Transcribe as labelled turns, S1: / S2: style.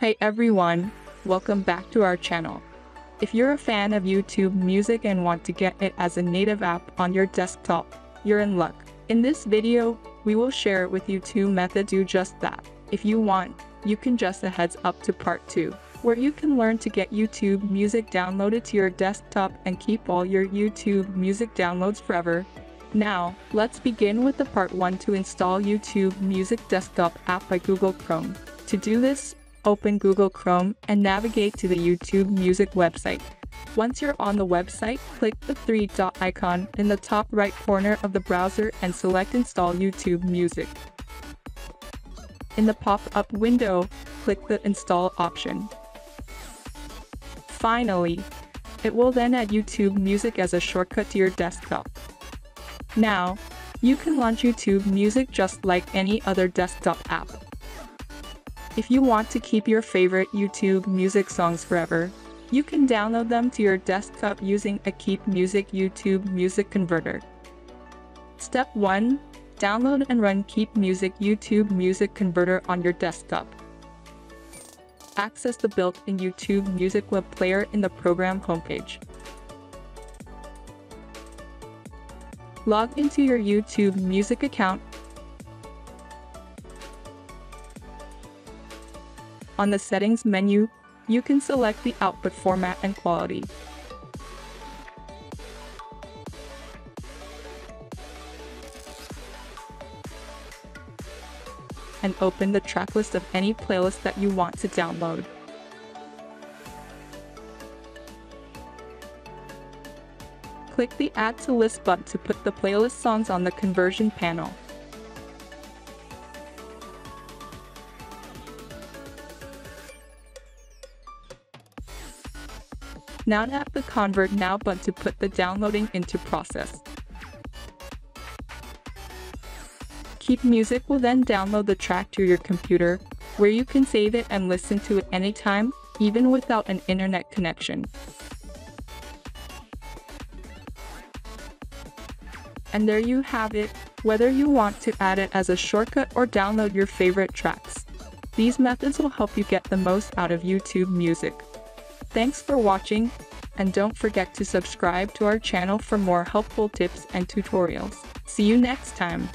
S1: Hey everyone, welcome back to our channel. If you're a fan of YouTube music and want to get it as a native app on your desktop, you're in luck. In this video, we will share with you two methods do just that. If you want, you can just a heads up to part 2, where you can learn to get YouTube music downloaded to your desktop and keep all your YouTube music downloads forever. Now, let's begin with the part 1 to install YouTube Music Desktop app by Google Chrome. To do this, open Google Chrome and navigate to the YouTube Music website. Once you're on the website, click the three dot icon in the top right corner of the browser and select Install YouTube Music. In the pop-up window, click the Install option. Finally, it will then add YouTube Music as a shortcut to your desktop. Now, you can launch YouTube Music just like any other desktop app. If you want to keep your favorite YouTube music songs forever, you can download them to your desktop using a Keep Music YouTube Music Converter. Step 1. Download and run Keep Music YouTube Music Converter on your desktop. Access the built-in YouTube Music web player in the program homepage. Log into your YouTube Music account On the Settings menu, you can select the output format and quality. and open the tracklist of any playlist that you want to download. Click the Add to List button to put the playlist songs on the conversion panel. Now tap the Convert Now button to put the downloading into process. Keep Music will then download the track to your computer, where you can save it and listen to it anytime, even without an internet connection. And there you have it, whether you want to add it as a shortcut or download your favorite tracks. These methods will help you get the most out of YouTube music. Thanks for watching, and don't forget to subscribe to our channel for more helpful tips and tutorials. See you next time!